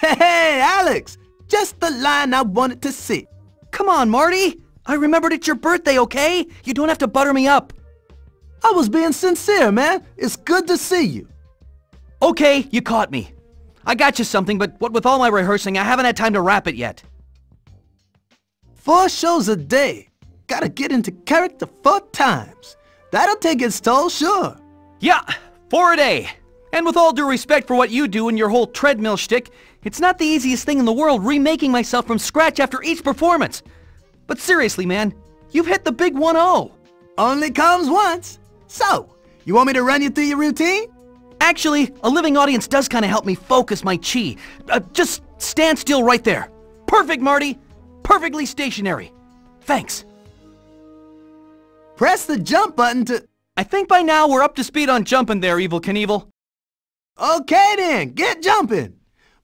Hey, Alex! Just the line I wanted to see. Come on, Marty. I remembered it's your birthday, okay? You don't have to butter me up. I was being sincere, man. It's good to see you. Okay, you caught me. I got you something, but what with all my rehearsing, I haven't had time to wrap it yet. Four shows a day. Gotta get into character four times. That'll take its toll, sure. Yeah, four a day. And with all due respect for what you do and your whole treadmill shtick, it's not the easiest thing in the world remaking myself from scratch after each performance. But seriously, man, you've hit the big 1-0. Only comes once. So, you want me to run you through your routine? Actually, a living audience does kind of help me focus my chi. Uh, just stand still right there. Perfect, Marty. Perfectly stationary. Thanks. Press the jump button to... I think by now we're up to speed on jumping there, Evel Knievel. Okay then, get jumping.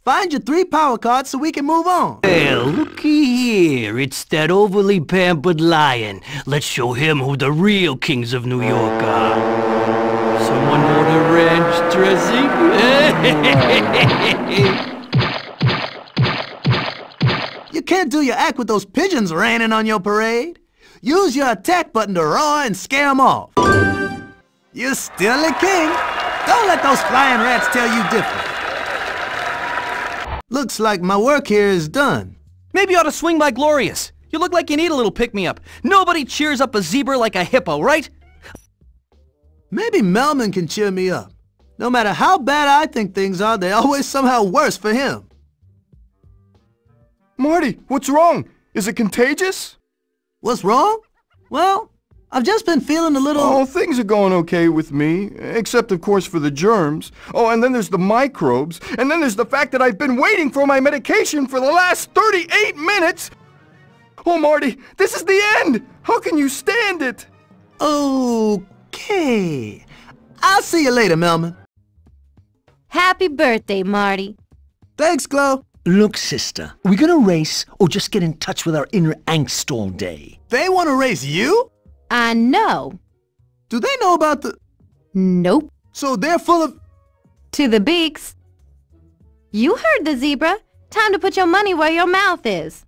Find your three power cards so we can move on. Well, looky here. It's that overly pampered lion. Let's show him who the real kings of New York are. Someone a ranch dressing? you can't do your act with those pigeons raining on your parade. Use your attack button to roar and scare them off. You're still a king. Don't let those flying rats tell you different. Looks like my work here is done. Maybe you ought to swing by Gloria's. You look like you need a little pick-me-up. Nobody cheers up a zebra like a hippo, right? Maybe Melman can cheer me up. No matter how bad I think things are, they're always somehow worse for him. Marty, what's wrong? Is it contagious? What's wrong? Well, I've just been feeling a little... Oh, things are going okay with me, except of course for the germs. Oh, and then there's the microbes, and then there's the fact that I've been waiting for my medication for the last 38 minutes! Oh, Marty, this is the end! How can you stand it? Okay. I'll see you later, Melman. Happy birthday, Marty. Thanks, Gloria. Look, sister, are we gonna race or just get in touch with our inner angst all day? They want to race you? I know. Do they know about the... Nope. So they're full of... To the beaks. You heard the zebra. Time to put your money where your mouth is.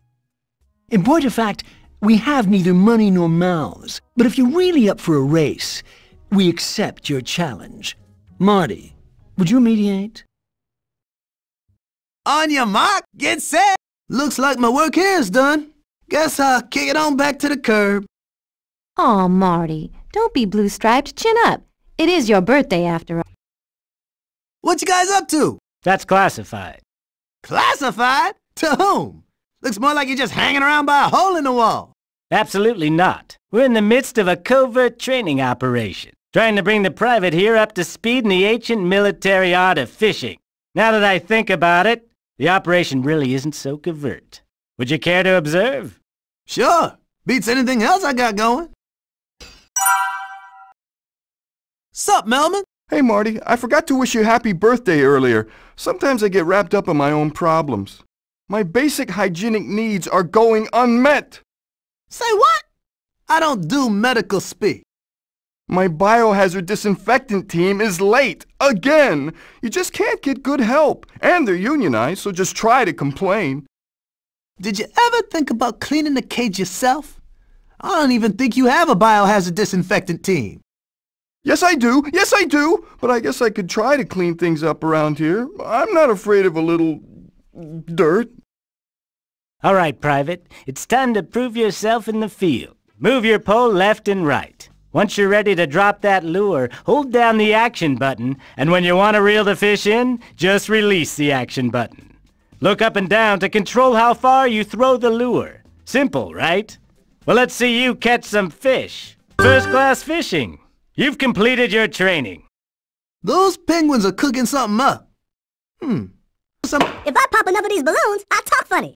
In point of fact, we have neither money nor mouths. But if you're really up for a race, we accept your challenge. Marty, would you mediate? On your mark, get set. Looks like my work here is done. Guess I'll kick it on back to the curb. Aw, Marty, don't be blue-striped. Chin up. It is your birthday after all. What you guys up to? That's classified. Classified? To whom? Looks more like you're just hanging around by a hole in the wall. Absolutely not. We're in the midst of a covert training operation, trying to bring the private here up to speed in the ancient military art of fishing. Now that I think about it, the operation really isn't so covert. Would you care to observe? Sure. Beats anything else I got going. Sup, Melman? Hey, Marty, I forgot to wish you happy birthday earlier. Sometimes I get wrapped up in my own problems. My basic hygienic needs are going unmet. Say what? I don't do medical speak. My biohazard disinfectant team is late. Again! You just can't get good help. And they're unionized, so just try to complain. Did you ever think about cleaning the cage yourself? I don't even think you have a biohazard disinfectant team. Yes, I do. Yes, I do. But I guess I could try to clean things up around here. I'm not afraid of a little... dirt. All right, Private. It's time to prove yourself in the field. Move your pole left and right. Once you're ready to drop that lure, hold down the action button, and when you want to reel the fish in, just release the action button. Look up and down to control how far you throw the lure. Simple, right? Well, let's see you catch some fish. First class fishing. You've completed your training. Those penguins are cooking something up. Hmm. Some If I pop enough of these balloons, I talk funny.